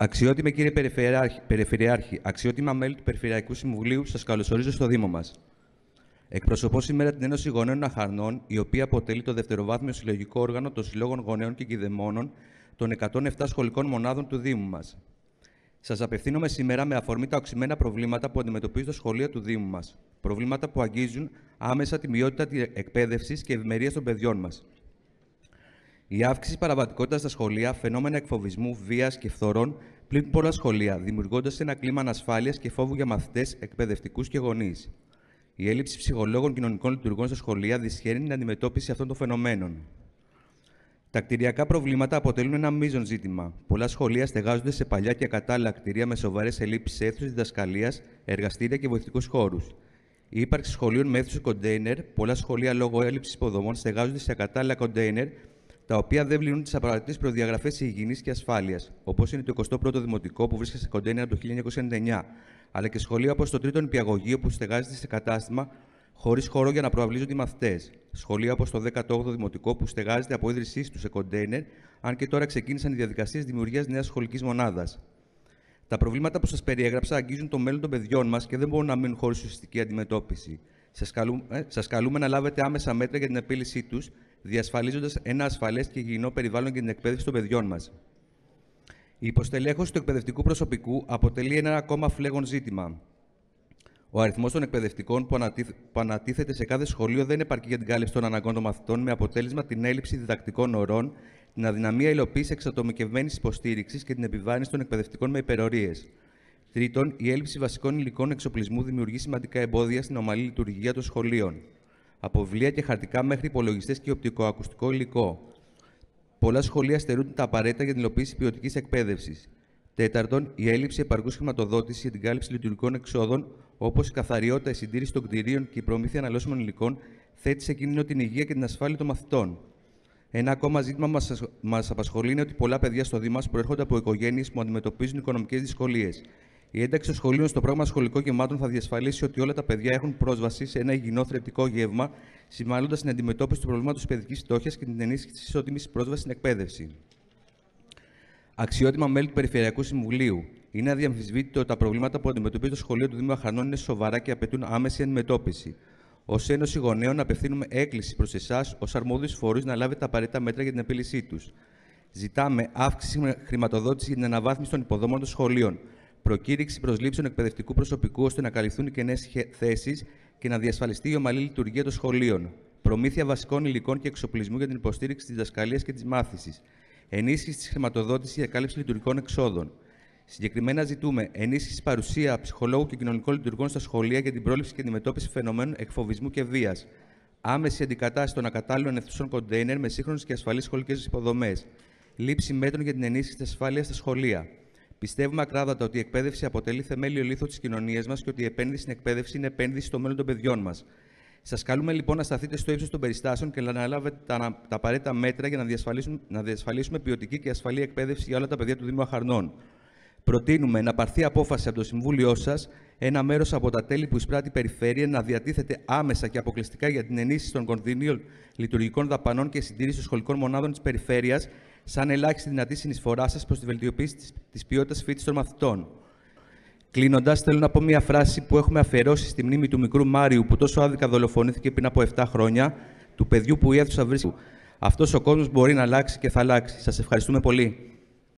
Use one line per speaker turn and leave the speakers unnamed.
Αξιότιμε κύριε Περιφερειάρχη, Περιφερειάρχη, αξιότιμα μέλη του Περιφερειακού Συμβουλίου, σας καλωσορίζω στο Δήμο μας. Εκπροσωπώ σήμερα την Ένωση Γονέων Αχαρνών, η οποία αποτελεί το δευτεροβάθμιο συλλογικό όργανο των Συλλόγων Γονέων και Κηδεμόνων των 107 σχολικών μονάδων του Δήμου μας. Σας απευθύνομαι σήμερα με αφορμή τα οξυμένα προβλήματα που αντιμετωπίζει το σχολείο του Δήμου μας. Προβλήματα που αγγίζουν άμεσα τη ποιότητα της εκπαίδευσης και ευημερίας των παιδιών μας. Η αύξηση παραβατικότητας στα σχολεία, φαινόμενα εκφοβισμού, βίας και φθορών πλήττουν πολλά σχολεία, δημιουργώντας ένα κλίμα ανασφάλειας και φόβου για μαθητές, εκπαιδευτικούς και γονείς. Η έλλειψη ψυχολόγων κοινωνικών λειτουργών στα σχολεία δυσχεραίνει την αντιμετώπιση αυτών των φαινομένων. Τα κτηριακά προβλήματα αποτελούν ένα μείζον ζήτημα. Πολλά σχολεία στεγάζονται σε παλιά και ακατάλληλα κτίρια με σοβαρές ελλείψεις αίθουσε διδασκαλίας, εργαστήρια και βοηθητικούς χώρους. Η ύπαρξη σχολείων με αίθουσε κοντέινερ, πολλά σχολεία λόγω έλλειψης υποδομών στεγάζονται σε ακατάλληλα κοντέινερ τα οποία δεν βλύνουν τις απαραίτητες προδιαγραφές υγιεινής και ασφάλειας, όπως είναι το 21ο Δημοτικό που βρίσκεται σε κοντέινερ από το 1999, αλλά και σχολεία όπως το 3ο Νηπιαγωγείο που στεγάζεται σε κατάστημα χωρίς χώρο για να προαυλίζονται οι μαθητές. Σχολεία όπως το 18ο Δημοτικό που στεγάζεται από ίδρυσή τους σε κοντέινερ, αν και τώρα ξεκίνησαν οι διαδικασίες δημιουργίας νέας σχολικής μονάδας. Τα προβλήματα που σας περιέγραψα αγγίζουν το μέλλον των παιδιών μας και δεν μπορούν να μείνουν χωρίς ουσιαστική αντιμετώπιση. Σας καλούμε, σας καλούμε να λάβετε άμεσα μέτρα για την επίλυσή τους, διασφαλίζοντας ένα ασφαλές και υγιεινό περιβάλλον για την εκπαίδευση των παιδιών μας. Η υποστελέχωση του εκπαιδευτικού προσωπικού αποτελεί ένα ακόμα φλέγον ζήτημα. Ο αριθμός των εκπαιδευτικών που, που ανατίθεται σε κάθε σχολείο δεν επαρκεί για την κάλυψη των αναγκών των μαθητών, με αποτέλεσμα την έλλειψη διδακτικών ορών, την αδυναμία υλοποίησης εξατομικευμένης υποστήριξης και την επιβάρυνση των εκπαιδευτικών με υπερορίες. Τρίτον, η έλλειψη βασικών υλικών εξοπλισμού δημιουργεί σημαντικά εμπόδια στην ομαλή λειτουργία των σχολείων. Από βιβλία και χαρτικά μέχρι υπολογιστές και οπτικοακουστικό υλικό. Πολλά σχολεία στερούν τα απαραίτητα για την υλοποίηση ποιοτικής εκπαίδευσης. Τέταρτον, η έλλειψη επαρκούς χρηματοδότησης για την κάλυψη λειτουργικών εξόδων, όπως η καθαριότητα, η συντήρηση των κτηρίων και η προμήθεια αναλώσιμων υλικών, θέτει σε κίνδυνο την υγεία και την ασφάλεια των μαθητών. Ένα ακόμα ζήτημα μας απασχολεί είναι ότι πολλά παιδιά στο Δήμο προέρχονται από οικογένειες που αντιμετωπίζουν οικονομικές δυσκολίες. Η ένταξη των σχολείων στο πρόγραμμα σχολικών γεμάτων θα διασφαλίσει ότι όλα τα παιδιά έχουν πρόσβαση σε ένα υγιεινό θρεπτικό γεύμα, συμβάλλοντα στην αντιμετώπιση του προβλήματος παιδικής φτώχειας και την ενίσχυση της ισότιμης πρόσβασης στην εκπαίδευση. Αξιότιμα μέλη του Περιφερειακού Συμβουλίου. Είναι αδιαμφισβήτητο ότι τα προβλήματα που αντιμετωπίζει το σχολείο του Δήμου Αχανών είναι σοβαρά και απαιτούν άμεση αντιμετώπιση. Ω Ένωση Γονέων, απευθύνουμε έκκληση προς εσάς, ως αρμόδιους φορείς, να λάβετε τα απαραίτητα μέτρα για την επίλυσή τους. Ζητάμε αύξηση χρηματοδότησης για την αναβάθμιση των υποδομών των σχολείων, προκήρυξη προσλήψεων εκπαιδευτικού προσωπικού ώστε να καλυφθούν οι κενέ θέσεις και να διασφαλιστεί η ομαλή λειτουργία των σχολείων. Προμήθεια βασικών υλικών και εξοπλισμού για την υποστήριξη της διδασκαλία και της μάθησης. Ενίσχυση της χρηματοδότησης για κάλυψη λειτουργικών εξόδων. Συγκεκριμένα, ζητούμε ενίσχυση παρουσία ψυχολόγου και κοινωνικών λειτουργών στα σχολεία για την πρόληψη και αντιμετώπιση φαινομένων εκφοβισμού και βίας. Άμεση αντικατάσταση των ακατάλληλων αιθουσών κοντέινερ με σύγχρονες και ασφαλείς σχολικές υποδομές. Λήψη μέτρων για την ενίσχυση της ασφάλειας στα σχολεία. Πιστεύουμε ακράδαντα ότι η εκπαίδευση αποτελεί θεμέλιο λίθο της κοινωνίας μας και ότι η επένδυση στην εκπαίδευση είναι επένδυση στο μέλλον των παιδιών μας. Σας καλούμε λοιπόν να σταθείτε στο ύψος των περιστάσεων και να αναλάβετε τα, τα απαραίτητα μέτρα για να διασφαλίσουμε, να διασφαλίσουμε ποιοτική και ασφαλή εκπαίδευση για όλα τα παιδιά του Δήμου Αχαρνών. Προτείνουμε να πάρθει απόφαση από το Συμβούλιο σας ένα μέρος από τα τέλη που εισπράττει η Περιφέρεια να διατίθεται άμεσα και αποκλειστικά για την ενίσχυση των κονδυλίων λειτουργικών δαπανών και συντήρηση των σχολικών μονάδων της Περιφέρειας σαν ελάχιστη δυνατή συνεισφορά σας προς τη βελτιοποίηση της ποιότητας φύτη των μαθητών. Κλείνοντας, θέλω να πω μια φράση που έχουμε αφιερώσει στη μνήμη του μικρού Μάριου, που τόσο άδικα δολοφονήθηκε πριν από 7 χρόνια, του παιδιού που η αίθουσα βρίσκει. Αυτός ο κόσμος μπορεί να αλλάξει και θα αλλάξει. Σας ευχαριστούμε πολύ.